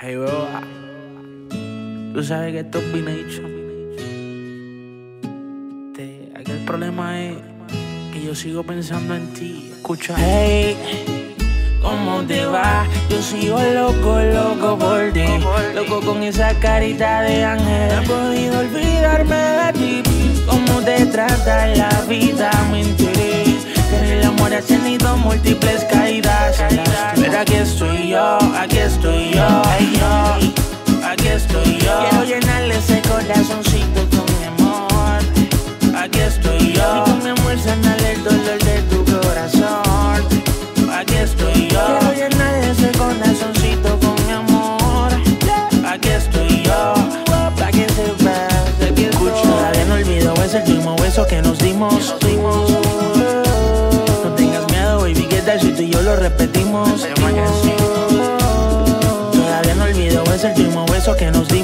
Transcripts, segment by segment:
Hey, beba. Tú sabes que esto es hecho. Te, aquí el problema es que yo sigo pensando en ti. Escucha. Hey, ¿cómo te va? Yo sigo loco, loco por ti. Loco con esa carita de ángel. No he podido olvidarme de ti. ¿Cómo te trata la vida? Mentiré. Que el amor ha tenido múltiples caídas. Estoy yo. Quiero llenarle ese corazoncito con mi amor. Aquí estoy yo. Y con mi amor sanarle el dolor de tu corazón. Aquí estoy yo. Quiero llenarle ese corazoncito con mi amor. Aquí estoy yo. Pa' que sepas, aquí estoy. Todavía no olvido ese último beso que nos dimos. No tengas miedo, baby, que tal si tú y yo lo repetimos?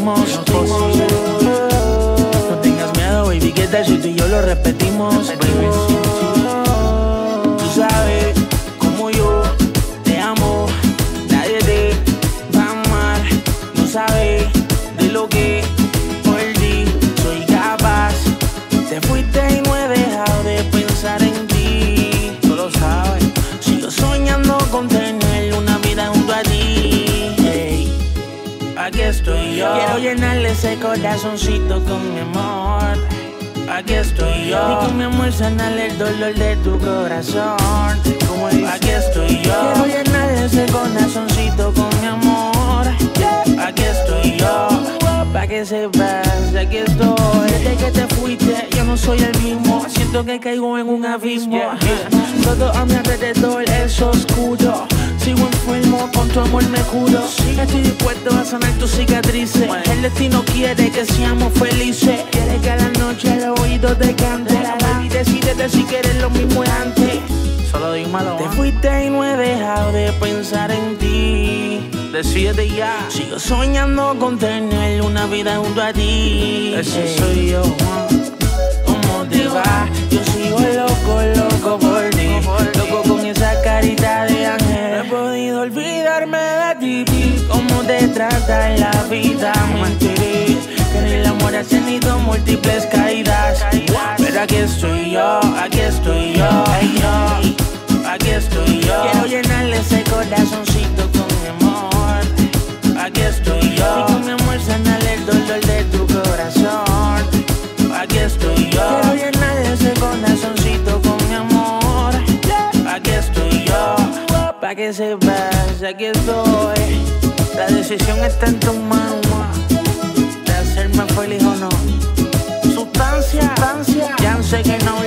No tengas miedo, baby, que tal si tú y yo lo repetimos? Quiero llenarle ese corazoncito con mi amor. Aquí estoy yo. Y con mi amor sanarle el dolor de tu corazón. Aquí estoy yo. Quiero llenarle ese corazoncito con mi amor. Aquí estoy yo. Pa' que sepas, aquí estoy. Desde que te fuiste, yo no soy el mismo. Siento que caigo en un abismo. Todo a mi alrededor es oscuro. Sigo enfermo, con tu amor me curo. Estoy dispuesto a sanar tus cicatrices. El destino quiere que seamos felices. Quiere que a la noche al oído te cante. Baby decídete si quieres lo mismo de antes. Solo dímelo. Te fuiste y no he dejado de pensar en ti. Decídete ya. Sigo soñando con tener una vida junto a ti. Ese soy yo. ¿Cómo te va? Vida? Que en el amor has tenido múltiples caídas. Pero aquí estoy yo, aquí estoy yo. Aquí estoy yo. Quiero llenarle ese corazoncito con mi amor. Aquí estoy yo. Y con mi amor sanarle el dolor de tu corazón. Aquí estoy yo. Quiero llenarle ese corazoncito con mi amor. Aquí estoy yo. Pa' que sepas, aquí estoy. La decisión está en tus manos. De hacerme feliz o no. Sustancia, ya sé que no